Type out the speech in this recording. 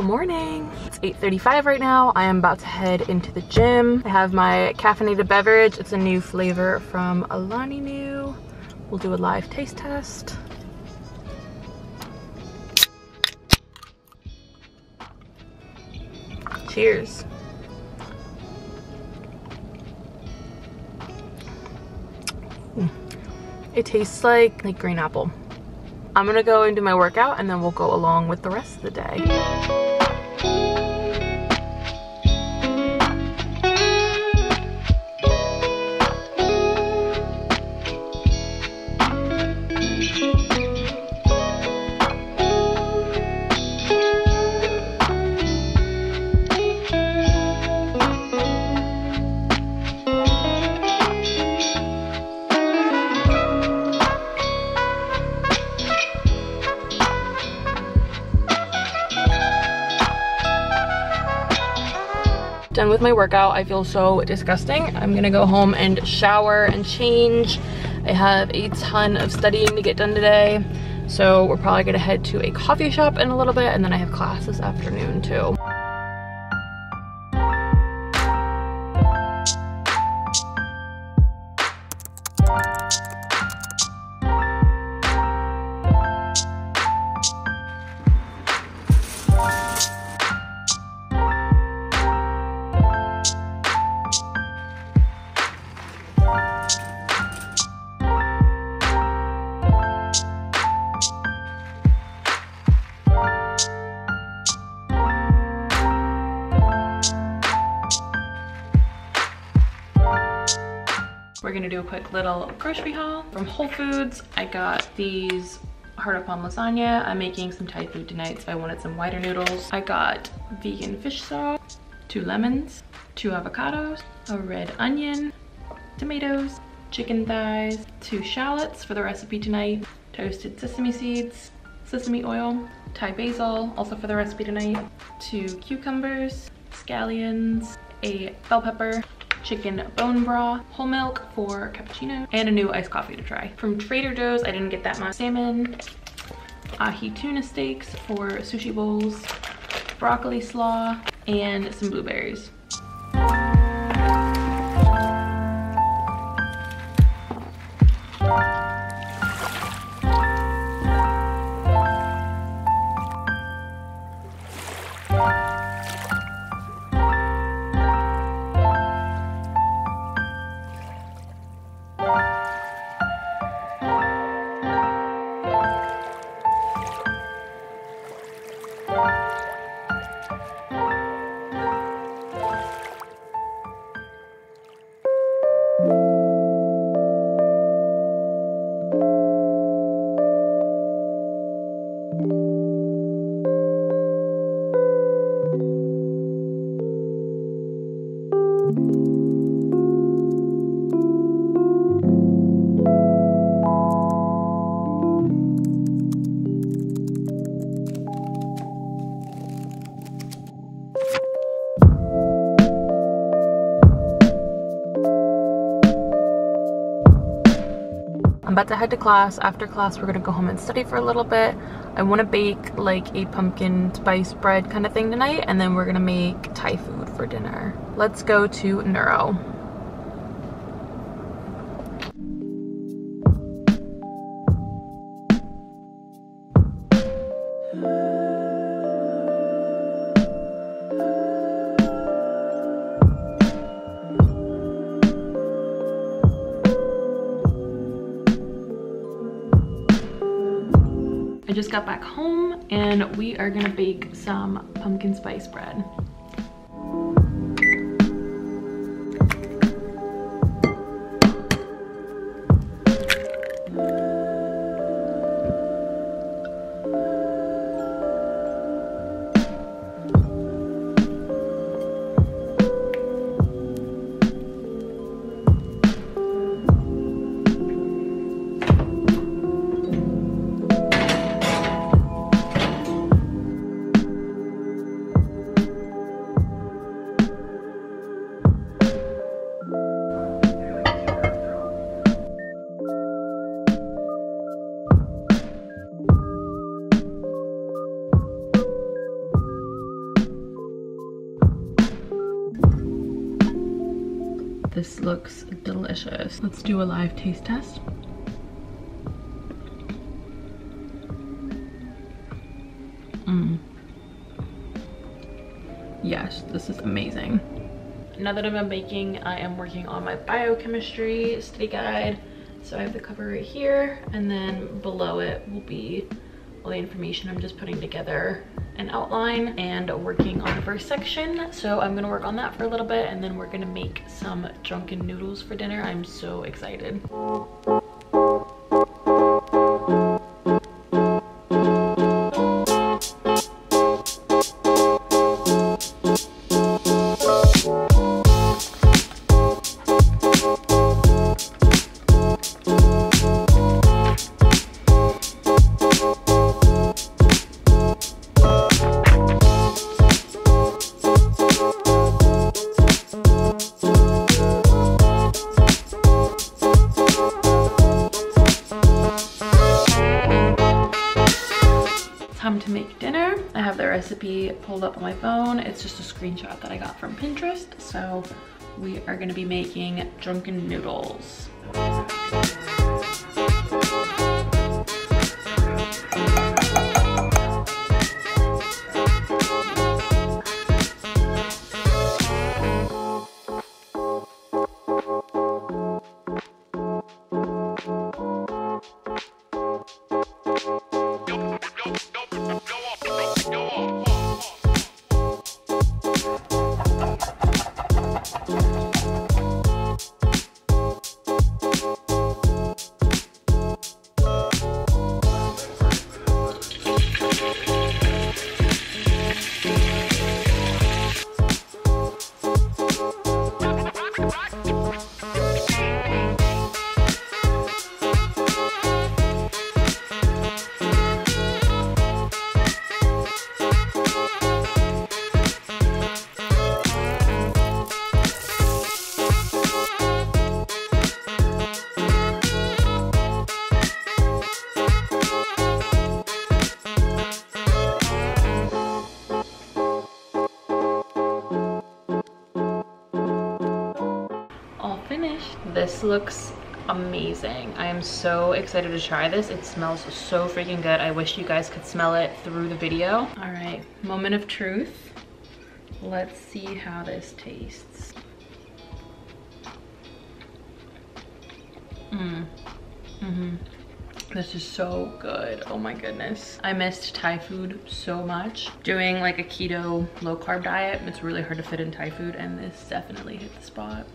Good morning. It's 8.35 right now. I am about to head into the gym. I have my caffeinated beverage. It's a new flavor from Alani Nu. We'll do a live taste test. Cheers. Mm. It tastes like, like green apple. I'm gonna go and do my workout and then we'll go along with the rest of the day. Done with my workout. I feel so disgusting. I'm gonna go home and shower and change. I have a ton of studying to get done today. So we're probably gonna head to a coffee shop in a little bit and then I have class this afternoon too. We're gonna do a quick little grocery haul from Whole Foods. I got these heart of palm lasagna. I'm making some Thai food tonight, so I wanted some wider noodles. I got vegan fish sauce, two lemons, two avocados, a red onion, tomatoes, chicken thighs, two shallots for the recipe tonight, toasted sesame seeds, sesame oil, Thai basil, also for the recipe tonight, two cucumbers, scallions, a bell pepper, chicken bone broth, whole milk for cappuccino, and a new iced coffee to try. From Trader Joe's, I didn't get that much. Salmon, ahi tuna steaks for sushi bowls, broccoli slaw, and some blueberries. I'm about to head to class. After class, we're gonna go home and study for a little bit. I wanna bake like a pumpkin spice bread kind of thing tonight, and then we're gonna make Thai food for dinner. Let's go to Neuro. I just got back home and we are gonna bake some pumpkin spice bread. This looks delicious. Let's do a live taste test. Mmm. Yes, this is amazing. Now that I'm baking, I am working on my biochemistry study guide. So I have the cover right here and then below it will be all the information. I'm just putting together an outline and working on the first section. So I'm gonna work on that for a little bit and then we're gonna make some drunken noodles for dinner. I'm so excited. Time to make dinner. I have the recipe pulled up on my phone. It's just a screenshot that I got from Pinterest. So we are gonna be making drunken noodles. Finished. This looks amazing. I am so excited to try this. It smells so freaking good. I wish you guys could smell it through the video. All right, moment of truth. Let's see how this tastes. Mmm. Mm-hmm. This is so good. Oh my goodness. I missed Thai food so much. Doing like a keto low carb diet, it's really hard to fit in Thai food and this definitely hit the spot.